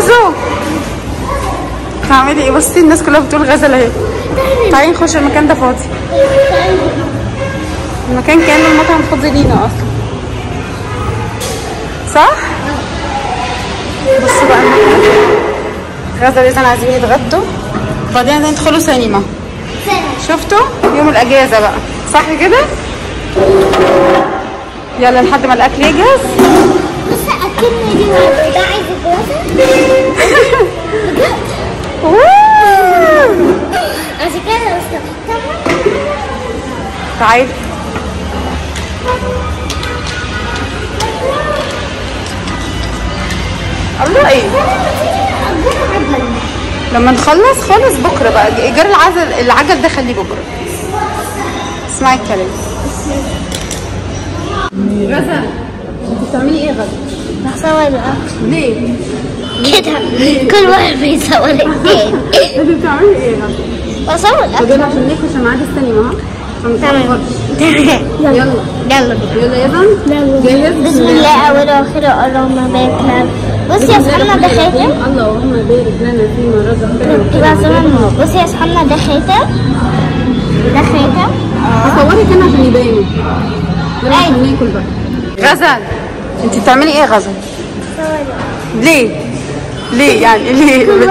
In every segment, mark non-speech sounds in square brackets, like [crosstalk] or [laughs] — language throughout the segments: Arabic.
زوزو تعملي إيه؟ بصي الناس كلها بتقول غزل اهي تعالي نخش المكان ده فاضي. المكان كان المطعم فاضي لينا أصلا. صح؟ بصوا بقى المكان. غزل اذا عايزين يتغدوا. وبعدين عايزين يدخلوا سينما. شفتوا؟ يوم الأجازة بقى. صح كده؟ يلا لحد ما الأكل يجهز. بس تعالي الله إيه لما نخلص خالص بكرة بقى. ايجار العجل العجل ده خليه بكرة. اسمعي الكلام. غزل انت بتعملي إيه غزل؟ الاكل ليه؟ كده كل واحد بيصور التاني انت بتعملي إيه الاكل يلا. عشان نخش ميعاد السينما تمام يلا. يلا يلا جاهز بسم الله اوله واخره اللهم بارك لنا بصي يا اصحابنا ده خاتم اللهم بارك لنا فيما رزقتنا بصي يا اصحابنا ده خاتم ده خاتم هصورك أنا عشان يلا ناكل بقى غزل انت بتعملي إيه غزل؟ ليه؟ ليه يعني ليه؟ [laughs]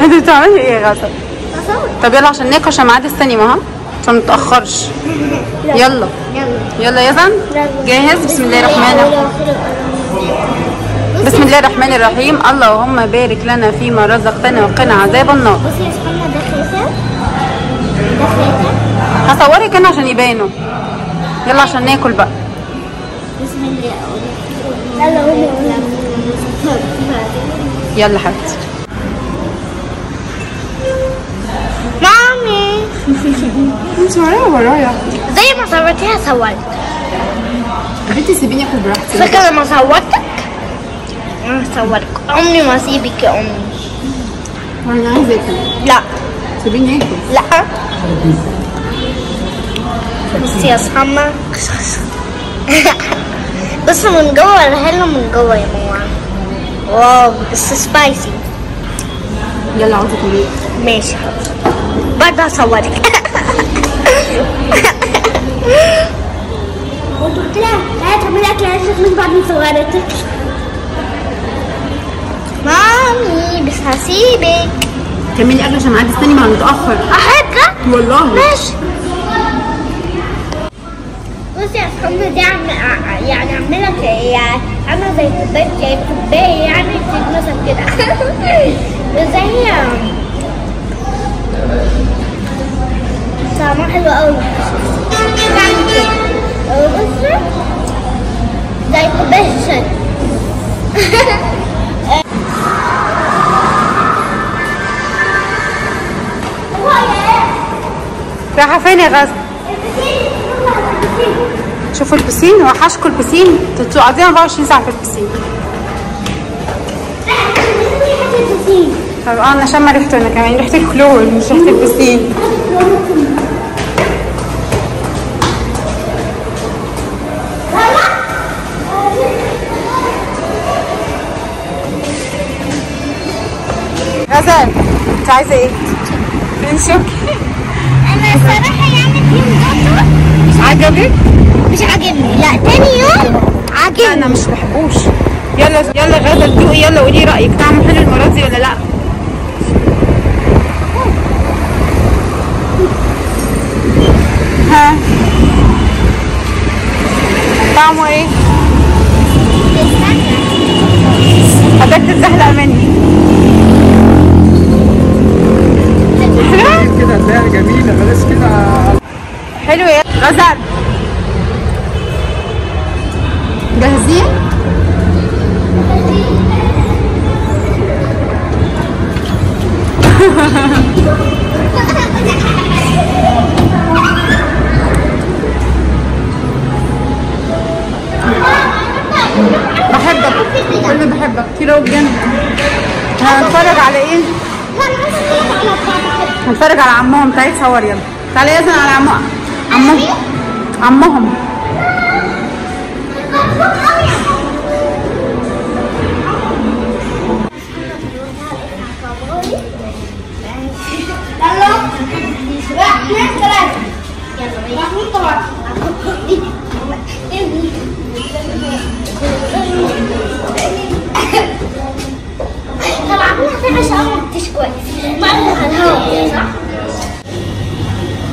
انت بتعملي إيه غزل؟ طب يلا عشان ناكل ميعاد السينما ها؟ عشان ما نتأخرش يلا يلا يلا يا زن جاهز بسم الله الرحمن الرحيم بسم الله الرحمن الرحيم اللهم بارك لنا فيما رزقتنا وقنا عذاب النار بصي يا اصحابنا ده خاتم هصورك أنا عشان يبانوا يلا عشان ناكل بقى بسم الله. يلا حبيبتي. مامي. انت ورايا؟ زي ما صورتيها صورت. بنتي سيبيني اكل براحتي. فاكرة لما صورتك؟ أنا صورك. عمري ما اسيبك يا أمي. وأنا عايزة أكل. لا. سيبيني أكل. لا. بصي يا اصحابنا [laughs] بصوا من جوه ولا هلا من جوه يا ماما. واو بس سبايسي يلا عاوزه كلي ماشي حاضر برضه هصورك قلت لها لا تعملي أكل عشان بعد ما مامي بس هسيبك. كملي أكل عشان ميعاد السينما هنتاخر أحبك؟ والله. ماشي. بصي يا اصحابنا دي عم يعني عامله يعني عامله زي كوبايه زي كوبايه يعني بتتمسك كده زي طعمها حلو قوي بصي زي كوبايه شاي رايحه فين يا غزل شوفوا البسين وحشكوا البسين أنتوا قاعدين 24 ساعة في البسين طب أنا شامه ريحته أنا كمان ريحة الكلور مش ريحة البسين غزل أنت عايزة إيه؟ شوكي؟ أنا الصراحه يعني في مش عجبك؟ مش عاجبني. لا تاني يوم عاجبني. أنا مش بحبوش. يلا يلا غزل دوقي يلا قولي رأيك. طعمه حلو المره دي ولا لا؟ ها؟ طعمه إيه؟ حضرتك تتزحلق مني. كده هتلاقيها جميلة بلاش كده. حلو يا غزل جاهزين؟ بحبك كل بحبك. كيلو بجنب هنتفرج على إيه؟ هنتفرج على عمهم. تعالي تصور يلا. تعالي يا على عم عمهم. عمهم. طبعا طبعا عملها في عشاء ما بتشكوي ما عملها الهواء صح؟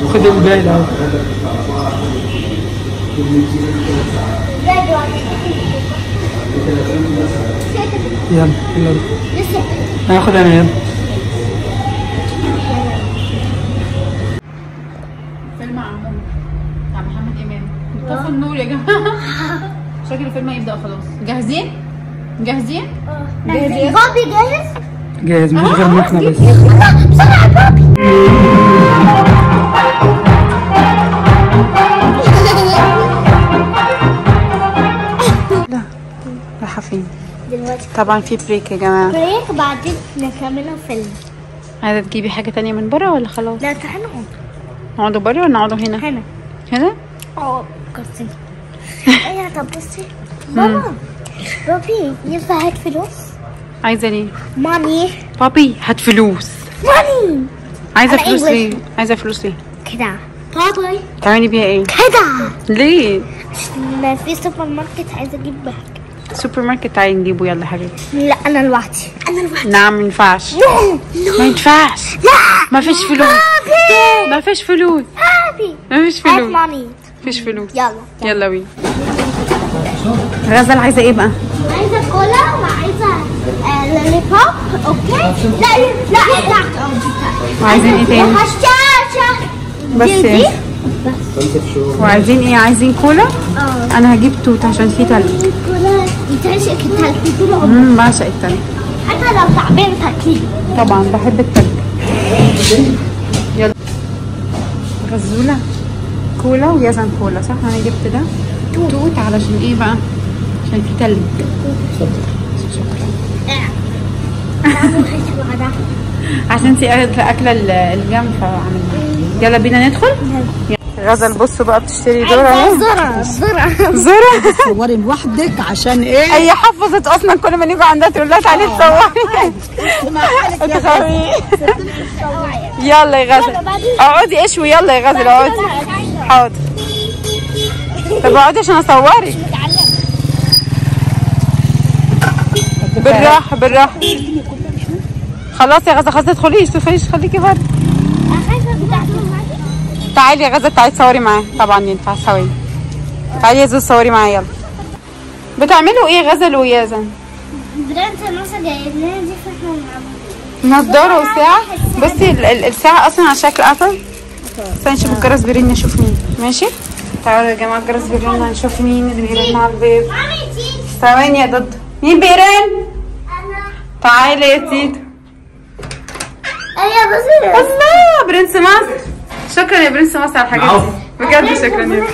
وخذ الباقي الهواء يلا يلا ناخذ آه، أنا يلا. يا جماعة. [laughs] شكل الفيلم هيبدأ خلاص. جاهزين؟ جاهزين؟ جاهزين بابي جاهز؟ جاهز مش غير إحنا بس بسرعة بابي. رايحه فين؟ دلوقتي. طبعا في break يا جماعة. break بعدين نكملوا فيلم عايزة تجيبي حاجة تانية من بره ولا خلاص؟ لا تعالوا نقعد. نقعدوا بره ولا نقعدوا هنا؟ هنا. هنا؟ آه كرسي. طب بصي بابا بابي ينفع هات فلوس؟ عايزه ليه money بابي هات فلوس. money عايزة أنا فلوس. ليه؟ عايزة فلوس ليه؟ كده. بابي. تعملي بيها إيه؟ كده. ليه؟ عشان في سوبر ماركت عايزة أجيب حاجة سوبر ماركت تعالي نجيبه يلا حبيبي لا أنا لوحدي. أنا لوحدي. نعم ما ينفعش. no ما ينفعش. لا. ما فيش فلوس. بابي. ما فيش فلوس. بابي. ما فيش فلوس. ما فيش فلوس. يلا. يلا بينا. غزل عايزة إيه بقى؟ عايزة كولا وعايزة آه، lollipop okay لا لا لا. وعايزين إيه تاني؟ بس دي. وعايزين إيه؟ عايزين كولا؟ آه. أنا هجيب توت عشان في تلج. كولا بتعشق التلج طول امم بعشق التلج. حتى لو تعبان تاكليه طبعا بحب التلج. يلا. غزولة كولا ويزن كولا صح؟ أنا جبت ده. توت علشان إيه بقى؟ عشان في تلج عشان انتي أكلة الجنب فعملنا. يلا بينا ندخل. غزل بصوا بقى بتشتري دول اهي زرع زرع زرع تصوري لوحدك عشان إيه؟ هي حفظت أصلا كل ما نيجي عندها تقول لها تعالي تصوري. اتخافي يلا يا غزل أقعدي اشوي يلا يا غزل أقعدي. حاضر. طب اقعدي عشان أصورك. بالراحة بالراحة. خلاص يا غزل خلاص تدخليش تدخليش خليكي بره تعالي يا غزل تعالي تصوري معايا. طبعا ينفع ثواني تعالي يا زوز صوري معايا. يلا. بتعملوا إيه غزل ويازن. نضارة وساعة. بصي ال- ال- الساعة أصلا على شكل قفل استنى نشوف الجرس بيرن نشوف مين ماشي؟ تعالوا يا جماعة الجرس بيرن هنشوف مين اللي بيرن على الباب ثواني يا ضد مين بيرن أنا تعالي يا تيتو أيوه بصي الله برنس مصر شكرا يا برنس مصر على الحاجات دي بجد شكرا يا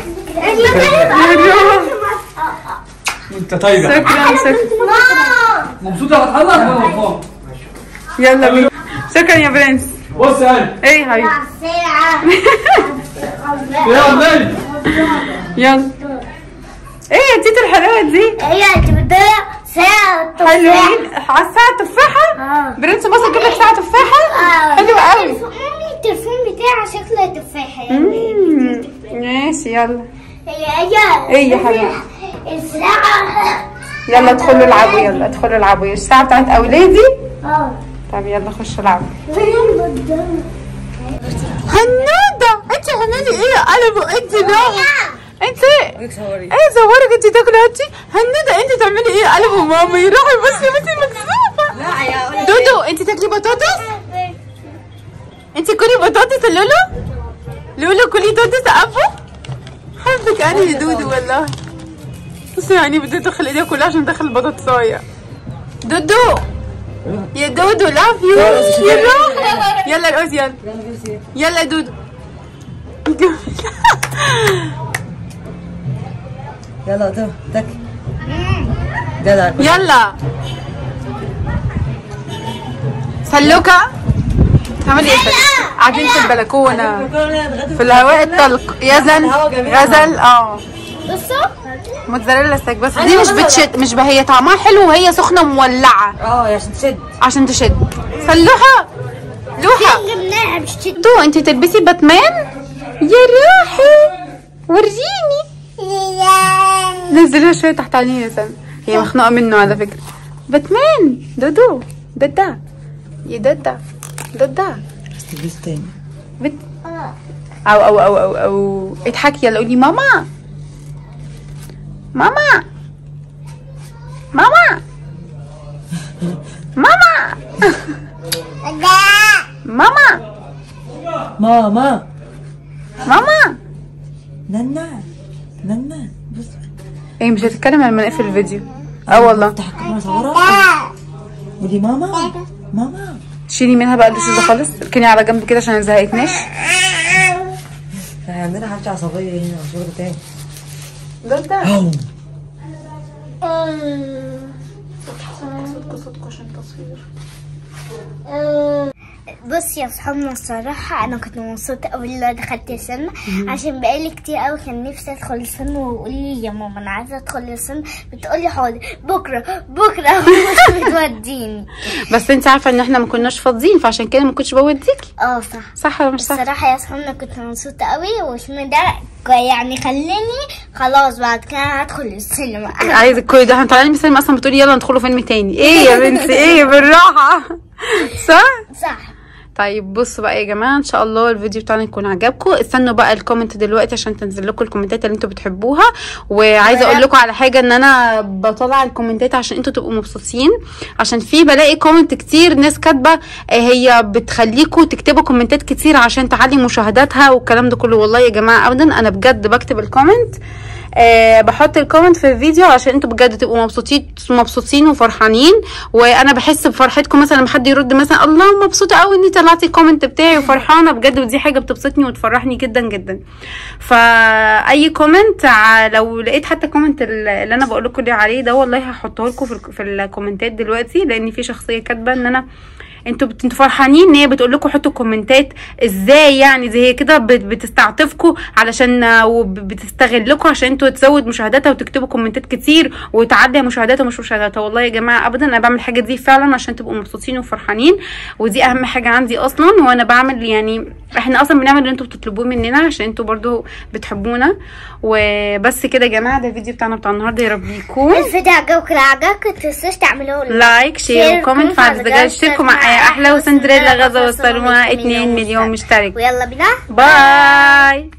انت طيبه شكرا شكرا مبسوطه بتحرك ولا مبسوطه يلا بينا شكرا يا برنس بص يا إيه يا حبيبي يا ولاد يلا. إيه يا تيتو الحلاوه دي. هي انت بتضيع ساعة حلوين. على الساعة تفاحة؟ آه. برنس مصر جاب لك ساعة تفاحة؟ حلوة قوي. مامي التليفون بتاعي شكله تفاحة يعني. ماشي يلا. هي إيه يا حبيبي؟ الساعة. يلا ادخلوا العبوا يلا ادخلوا العبوا. هي الساعة بتاعت أولادي؟ آه. طب يلا خشوا العبوا. فين هنادة انت هنادي إيه؟ قلبوا انت نوم انت إيه زورك انت تاكلي هاتي؟ هنادة انت تعملي إيه؟ قلبوا ماما يروحي بس يا بنتي مكسوفة. لا يا دودو انت تاكلي بطاطس؟ انت كلي بطاطس يا لولو؟ لولو كلي بطاطس يا أبو؟ حبك أنا يا دودو والله. بصي يعني بدي أدخل ايديها كلها عشان أدخل البطاطسايه دودو! يا دودو لاف يو يلا يلا الأوز يلا. يلا يا دودو يلا تو تك. يلا. سلوكة. تعملي إيه؟ قاعدين في البلكونة. في الهواء الطلق يزن. غزل آه. بصوا. mozzarella stick. بس دي مش بتشد مش هي طعمها حلو وهي سخنة مولعة. آه عشان تشد. عشان تشد. سلوحة. لوحة. تو أنت تلبسي باتمان؟ يا روحي ورجيني. نزليها شوية تحت عينيها يا سلمى هي مخنوقة منه على فكرة. باتمان دودو دادا. يا ددا ددا بس تاني. بت أو أو أو أو أو. اضحكي يلا قولي ماما. ماما. ماما. [laughs] ماما. [laughs] ماما ماما ماما نانا نانا بص إيه مش هتتكلم لما نقفل الفيديو آه والله افتح الكاميرا صغيرة ودي ماما ماما شيلي منها بقى اللوز ده خالص اركني على جنب كده عشان ما نزهقتناش إحنا عندنا حاجة عصبية هنا شغل تاني ددا أو. بص يا صحابنا الصراحة أنا كنت مبسوطة أوي اللي دخلت السينما. عشان بقالي كتير أوي كان نفسي أدخل السينما ويقول لي يا ماما أنا عايزة أدخل السينما. بتقولي حاضر. بكرة بكرة مش بتوديني. بس أنت عارفة إن إحنا ما كناش فاضيين فعشان كده ما كنتش بوديكي. آه صح. صح ولا مش صح؟ الصراحة يا صحابنا كنت مبسوطة أوي واسم ده يعني خلاني خلاص بعد كده هدخل السينما. [laughs] عايزك كل ده. إحنا طالعين من السينما أصلا بتقولي يلا ندخلوا فيلم تاني. إيه يا بنتي؟ إيه بالراحة؟ [laughs] صح؟ صح. طيب بصوا بقى يا جماعة إن شاء الله الفيديو بتاعنا يكون عجبكم. استنوا بقى ال comment دلوقتي عشان تنزل لكم الكومنتات اللي أنتوا بتحبوها. وعايزة أقول لكم على حاجة إن أنا بطلع الكومنتات عشان أنتوا تبقوا مبسوطين. عشان في بلاقي comment كتير ناس كاتبة آه، هي بتخليكم تكتبوا كومنتات كتير عشان تعلي مشاهداتها والكلام ده كله. والله يا جماعة ابدا أنا بجد بكتب ال comment. أه بحط ال comment في الفيديو عشان أنتوا بجد تبقوا مبسوطين مبسوطين وفرحانين. وأنا بحس بفرحتكم مثلا لما حد يرد مثلا الله مبسوطة قوي إني طلعتي ال comment بتاعي وفرحانة. بجد ودي حاجة بتبسطني وتفرحني جدا جدا. فأي كومنت لو لقيت حتى comment اللي أنا بقول لكم عليه ده والله هحطه لكم في الكومنتات دلوقتي لأن في شخصية كاتبة إن أنا أنتوا بت- أنتوا فرحانين ان هي بتقول لكم حطوا كومنتات إزاي يعني زي هي كده بت- بتستعطفكم علشان وبتستغلكم عشان أنتوا تزود مشاهداتها وتكتبوا كومنتات كتير وتعدي مشاهداتها ومش مشاهداتها. والله يا جماعة ابدا أنا بعمل الحاجة دي فعلا عشان تبقوا مبسوطين وفرحانين ودي أهم حاجة عندي أصلا وأنا بعمل يعني إحنا أصلا بنعمل اللي أنتوا بتطلبوه مننا عشان أنتوا برضو بتحبونا. وبس كده يا جماعة ده الفيديو بتاعنا بتاع النهارده. يا رب يكون الفيديو عجبكم لو عجبكم متنسوش تعملوا like share و comment الزجاج اشتركوا معايا أحلى وسندريلا غزل وسلمى 2 مليون مشترك. ويلا بينا. باي.